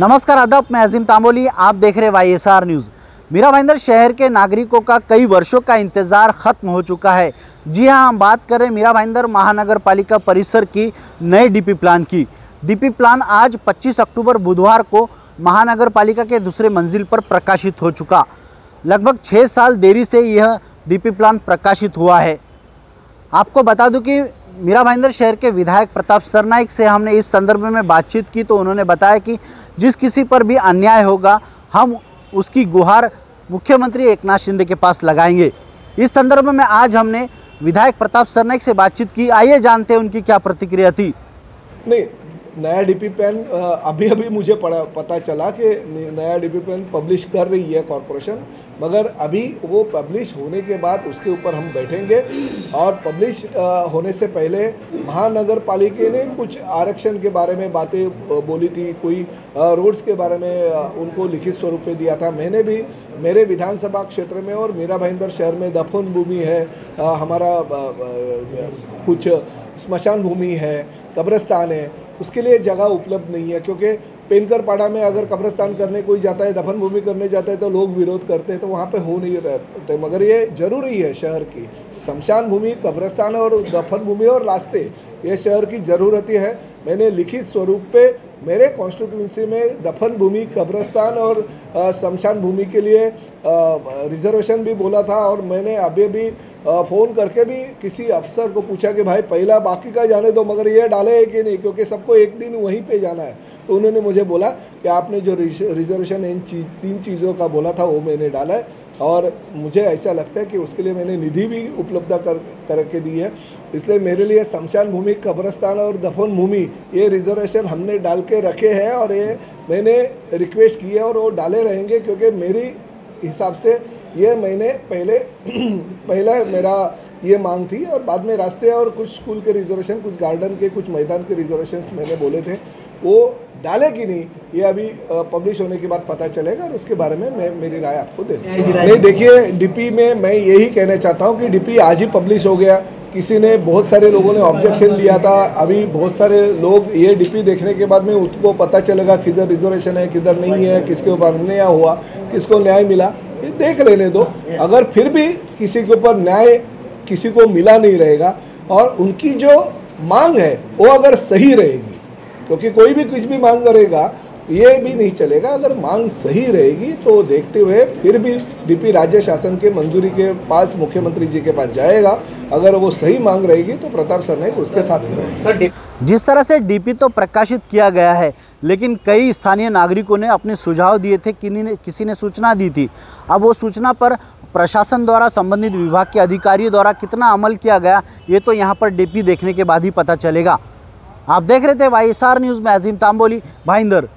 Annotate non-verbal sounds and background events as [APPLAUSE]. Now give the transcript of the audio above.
नमस्कार अदब मैं अजीम तांबोली, आप देख रहे Y S R news Mira Bhayandar, शहर के नागरिकों का कई वर्षों का इंतज़ार ख़त्म हो चुका है। जी हाँ हम बात करें मीरा भाईंदर महानगर पालिका परिसर की नए डीपी प्लान की। डीपी प्लान आज 25 अक्टूबर बुधवार को महानगर पालिका के दूसरे मंजिल पर प्रकाशित हो चुका। लगभग छः साल देरी से यह डीपी प्लान प्रकाशित हुआ है। आपको बता दूँ कि मीरा भाईंदर, शहर के विधायक प्रताप सरनाइक से हमने इस संदर्भ में बातचीत की तो उन्होंने बताया कि जिस किसी पर भी अन्याय होगा, हम उसकी गुहार मुख्यमंत्री एकनाथ शिंदे के पास लगाएँगे। इस संदर्भ में आज हमने विधायक प्रताप सरनाइक से बातचीत की। आइए जानते हैं उनकी क्या प्रतिक्रिया थी। नहीं नया डीपी पेन अभी अभी मुझे पड़ा पता चला कि नया डीपी पेन पब्लिश कर रही है कॉरपोरेशन मगर अभी वो पब्लिश होने के बाद उसके ऊपर हम बैठेंगे और पब्लिश होने से पहले महानगर पालिके ने कुछ आरक्षण के बारे में बातें बोली थी, कोई रोड्स के बारे में उनको लिखित स्वरूप में दिया था। मैंने भी, मेरे विधानसभा क्षेत्र में और मीरा भाईंदर शहर में दफन भूमि है हमारा कुछ स्मशान भूमि है, कब्रस्तान है उसके लिए जगह उपलब्ध नहीं है, क्योंकि पेनकर पाड़ा में अगर कब्रस्तान करने कोई जाता है दफन भूमि करने जाता है तो लोग विरोध करते हैं तो वहाँ पे हो नहीं रहते। मगर ये ज़रूरी है शहर की। शमशान भूमि, कब्रस्तान और दफन भूमि और रास्ते, ये शहर की ज़रूरत ही है। मैंने लिखित स्वरूप पे मेरे कॉन्स्टिट्यूंसी में दफन भूमि, कब्रस्तान और शमशान भूमि के लिए रिजर्वेशन भी बोला था और मैंने अभी भी फ़ोन करके भी किसी अफसर को पूछा कि भाई पहला बाकी का जाने दो, मगर ये डाले है कि नहीं? क्योंकि सबको एक दिन वहीं पे जाना है। तो उन्होंने मुझे बोला कि आपने जो रिजर्वेशन इन चीज़, तीन चीज़ों का बोला था, वो मैंने डाला है। और मुझे ऐसा लगता है कि उसके लिए मैंने निधि भी उपलब्ध कर, करके दी है। इसलिए मेरे लिए शमशान भूमि, कब्रस्तान और दफन भूमि, ये रिजर्वेशन हमने डाल के रखे हैं और ये मैंने रिक्वेस्ट की है और वो डाले रहेंगे क्योंकि मेरी हिसाब से ये मैंने पहले, [CLEARS THROAT] पहला मेरा ये मांग थी और बाद में रास्ते और कुछ स्कूल के रिजर्वेशन कुछ गार्डन के, कुछ मैदान के रिजर्वेशन मैंने बोले थे। वो डाले कि नहीं ये अभी पब्लिश होने के बाद पता चलेगा और उसके बारे में मैं मेरी राय आपको दे नहीं देखिए डीपी में मैं यही कहना चाहता हूँ कि डीपी आज ही पब्लिश हो गया। किसी ने बहुत सारे लोगों ने ऑब्जेक्शन दिया था। अभी बहुत सारे लोग ये डीपी देखने के बाद में उसको पता चलेगा किधर रिजर्वेशन है किधर नहीं है किसके ऊपर अन्याय हुआ किसको न्याय मिला। ये देख लेने दो। अगर फिर भी किसी के ऊपर न्याय किसी को मिला नहीं रहेगा और उनकी जो मांग है वो अगर सही रहेगी क्योंकि कोई भी कुछ भी मांग करेगा ये भी नहीं चलेगा। अगर मांग सही रहेगी तो देखते हुए फिर भी डीपी राज्य शासन के मंजूरी के पास मुख्यमंत्री जी के पास जाएगा। अगर वो सही मांग रहेगी तो प्रताप सर नाइक उसके साथ सर जिस तरह से डीपी तो प्रकाशित किया गया है लेकिन कई स्थानीय नागरिकों ने अपने सुझाव दिए थे कि ने, किसी ने सूचना दी थी। अब वो सूचना पर प्रशासन द्वारा संबंधित विभाग के अधिकारियों द्वारा कितना अमल किया गया ये तो यहाँ पर डीपी देखने के बाद ही पता चलेगा। आप देख रहे थे वाई न्यूज़ में अजीम तांबोली भाईंदर।